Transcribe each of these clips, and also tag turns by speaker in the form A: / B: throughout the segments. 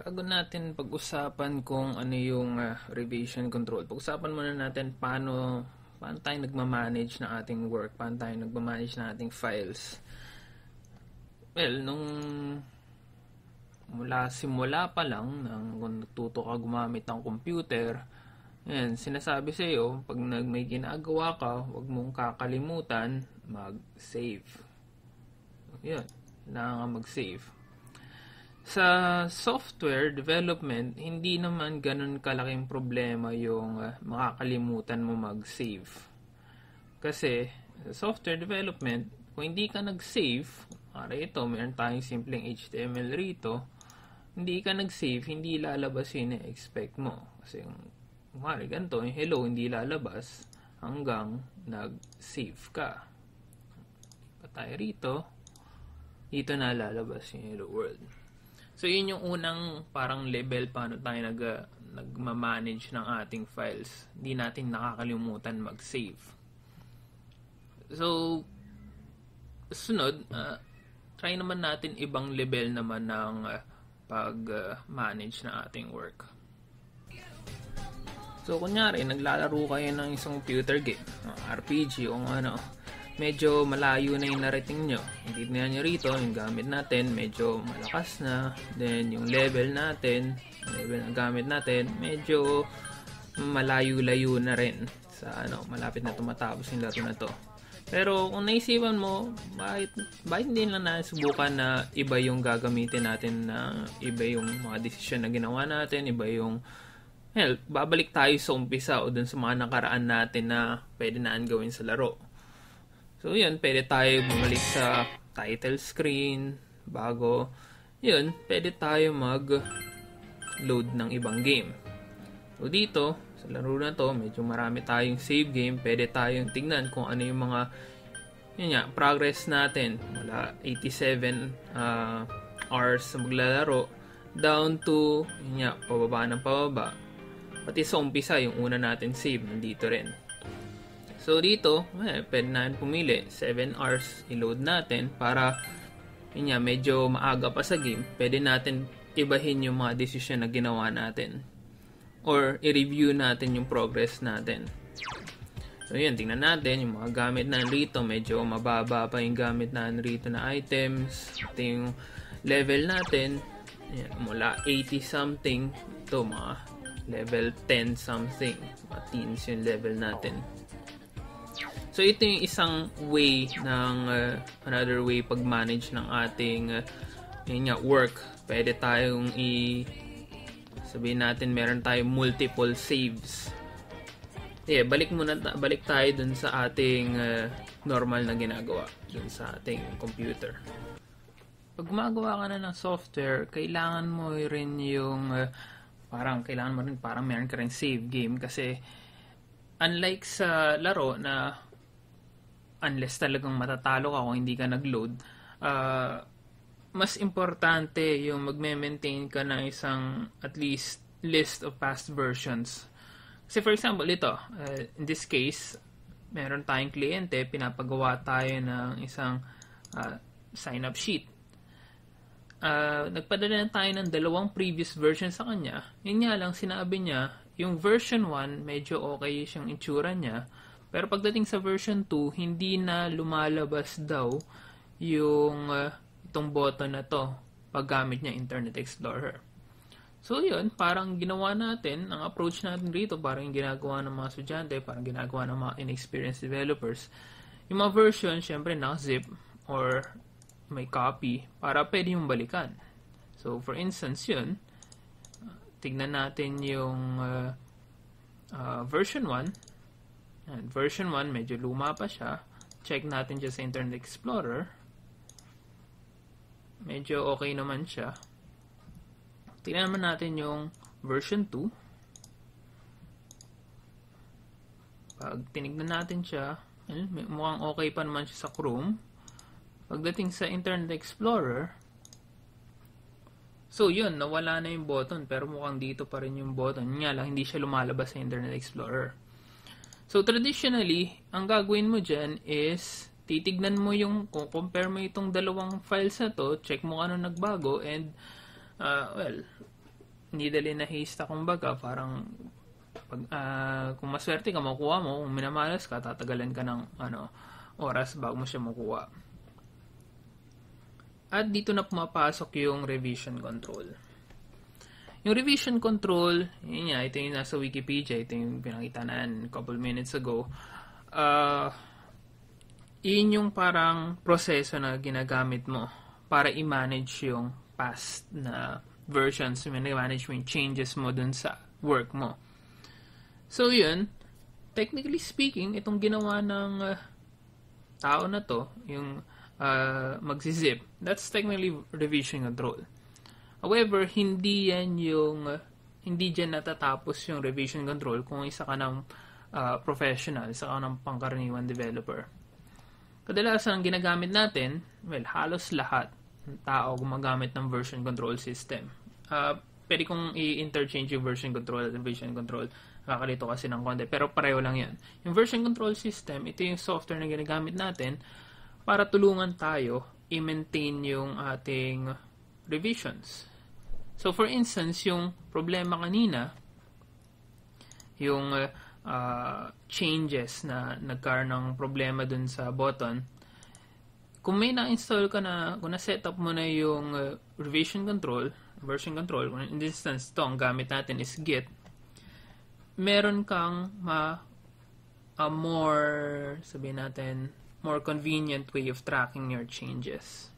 A: Bago natin pag-usapan kung ano yung uh, revision control, pag-usapan muna natin paano, paano tayo nagmamanage ng ating work, paano tayo nagmamanage ng ating files. Well, nung mula simula pa lang, nang kung natuto ka gumamit ng computer, yan, sinasabi sa iyo, pag nag may ginagawa ka, huwag mong kakalimutan mag-save. Yan, kailangan mag-save sa software development, hindi naman ganun kalaking problema yung uh, makakalimutan mo mag-save. Kasi software development, kung hindi ka nag-save, para ito, meron tayong simpleng HTML rito, hindi ka nag-save, hindi lalabas yung expect mo. Kasi kumari ganito, yung hello, hindi lalabas hanggang nag-save ka. Pa rito, dito na lalabas yung hello world. So, yun yung unang parang level paano tayo nag, uh, nagma-manage ng ating files. Hindi natin nakakalimutan mag-save. So, sunod, uh, try naman natin ibang level naman ng uh, pag-manage uh, ng ating work. So, kunyari, naglalaro kayo ng isang computer game, RPG o ano, medyo malayo na yung narating nyo. Na nyo rito, yung gamit natin, medyo malakas na. Then, yung level natin, level na gamit natin, medyo malayo-layo na rin sa ano, malapit na tumatapos yung laro na to. Pero kung naisipan mo, bakit, bakit hindi lang na subukan na iba yung gagamitin natin na iba yung mga desisyon na ginawa natin, iba yung hell, babalik tayo sa umpisa o dun sa mga nakaraan natin na pwede naan gawin sa laro. So, yun, pwede tayo bumalik sa title screen, bago, yun, pwede tayo mag-load ng ibang game. So, dito, sa laro na to, medyo marami tayong save game, pwede tayong tingnan kung ano yung mga, yun nga, progress natin, mula 87 uh, hours sa maglalaro, down to, yun nga, pababa ng pababa. Pati sa umpisa, yung una natin save, nandito rin. So dito, eh, pwede na pumili. 7 hours i-load natin para yun nga, medyo maaga pa sa game. Pwede natin ibahin yung mga decision na ginawa natin. Or i-review natin yung progress natin. So yun, tingnan natin yung mga gamit na rito. Medyo mababa pa yung gamit na rito na items. Ito yung level natin. Yan, mula 80 something to mga level 10 something. Mga teens yung level natin. So ito yung isang way ng uh, another way pag-manage ng ating uh, yun nga, work. Pwede tayong i sabihin natin meron tayong multiple saves. Yeah, balik muna balik tayo dun sa ating uh, normal na ginagawa dun sa ating computer. Pag gumagawa ka na ng software, kailangan mo rin yung uh, parang kailangan mo rin parang meron ka rin save game kasi unlike sa laro na unless talagang matatalo ka kung hindi ka nag-load, uh, mas importante yung magme-maintain ka ng isang at least list of past versions. Kasi for example, ito, uh, in this case, meron tayong kliyente, pinapagawa tayo ng isang uh, sign-up sheet. Uh, nagpadala na tayo ng dalawang previous version sa kanya. Yun nga lang, sinabi niya, yung version 1, medyo okay siyang itsura niya. Pero pagdating sa version 2, hindi na lumalabas daw yung uh, itong button na to paggamit niya Internet Explorer. So yun, parang ginawa natin, ang approach natin rito, parang yung ginagawa ng mga estudyante, parang ginagawa ng mga inexperienced developers. Yung mga version, syempre naka-zip or may copy para pwede yung balikan. So for instance yun, tignan natin yung uh, uh, version 1 And version 1, medyo luma pa siya. Check natin dyan sa Internet Explorer. Medyo okay naman siya. Tingnan naman natin yung version 2. Pag tinignan natin siya, mukhang okay pa naman siya sa Chrome. Pagdating sa Internet Explorer, so yun, nawala na yung button, pero mukhang dito pa rin yung button. Nga lang, hindi siya lumalabas sa Internet Explorer. So, traditionally, ang gagawin mo dyan is titignan mo yung, kung compare mo itong dalawang files na to, check mo ano nagbago, and, uh, well, needle in a haystack kumbaga, parang pag, ah, kung maswerte ka, makuha mo. Kung minamalas ka, tatagalan ka ng ano, oras bago mo siya makuha. At dito na pumapasok yung revision control. Yung revision control, yun nga, ito yung nasa Wikipedia, ito yung pinakita na a couple minutes ago. Uh, yun yung parang proseso na ginagamit mo para i-manage yung past na versions, i-manage mo yung changes mo dun sa work mo. So, yun, technically speaking, itong ginawa ng uh, tao na to, yung uh, magsizip, that's technically revision control. However, hindi yan yung, hindi dyan natatapos yung revision control kung isa ka ng uh, professional, isa ka ng pangkaraniwan developer. Kadalasan ang ginagamit natin, well, halos lahat ng tao gumagamit ng version control system. Uh, pwede kong i-interchange yung version control at version control. Nakakalito kasi ng konti. Pero pareho lang yan. Yung version control system, ito yung software na ginagamit natin para tulungan tayo i-maintain yung ating revisions. So, for instance, yung problema kanina, yung uh, changes na nagkaroon ng problema dun sa button, kung may na-install ka na, kung na-setup mo na yung uh, revision control, version control, in this instance, ito, ang gamit natin is Git, meron kang ma, a more, sabihin natin, more convenient way of tracking your changes.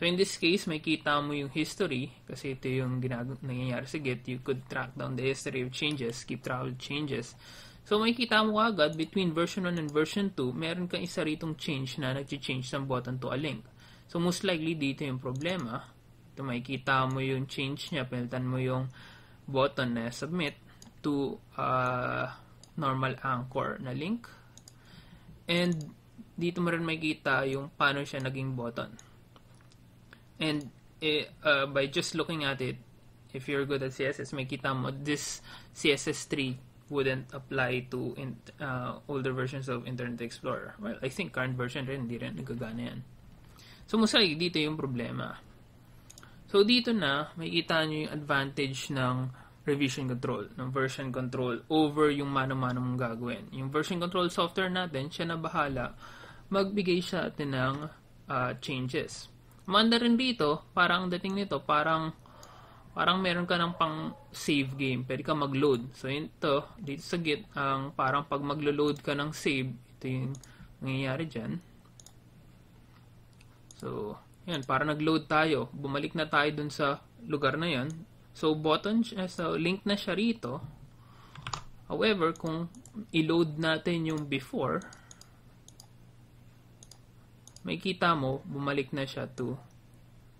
A: So in this case, may kita mo yung history kasi ito yung nangyayari sa Git. You could track down the history of changes, keep track of changes. So may kita mo agad between version 1 and version 2, meron kang isa ritong change na nag-change ng button to a link. So most likely dito yung problema. Ito makikita mo yung change niya, pinalitan mo yung button na submit to uh, normal anchor na link. And dito mo rin makikita yung paano siya naging button. And eh, uh, by just looking at it, if you're good at CSS, makita mo this CSS3 wouldn't apply to in, uh, older versions of Internet Explorer. Well, I think current version rin, hindi rin nagagana yan. So, musay, dito yung problema. So, dito na, makikita nyo yung advantage ng revision control, ng version control over yung mano-mano mong gagawin. Yung version control software natin, siya na bahala, magbigay siya atin ng uh, changes. Manda rin dito, parang dating nito, parang parang meron ka ng pang save game. Pwede ka mag-load. So, ito, dito sa Git, ang parang pag maglo-load ka ng save, ito yung nangyayari dyan. So, yan, para nag-load tayo. Bumalik na tayo dun sa lugar na yan. So, button, so link na siya rito. However, kung i-load natin yung before, may kita mo, bumalik na siya to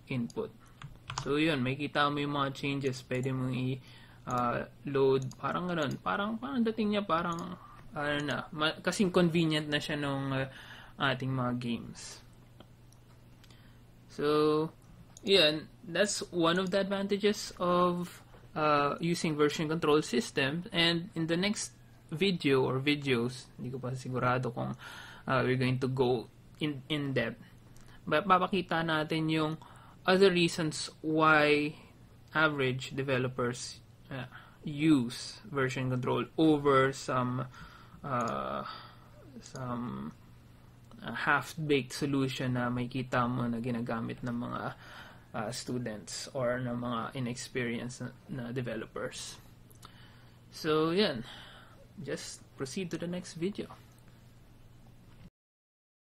A: input. So, yun, may kita mo yung mga changes. Pwede mo i-load, uh, parang ganun. Parang, parang dating niya, parang, ano na, ma- kasing convenient na siya nung uh, ating mga games. So, yun, that's one of the advantages of uh, using version control system. And in the next video or videos, hindi ko pa sigurado kung uh, we're going to go in, in depth. Papakita natin yung other reasons why average developers uh, use version control over some uh, some uh, half-baked solution na may kita mo na ginagamit ng mga uh, students or ng mga inexperienced na, na developers. So, yan. Just proceed to the next video.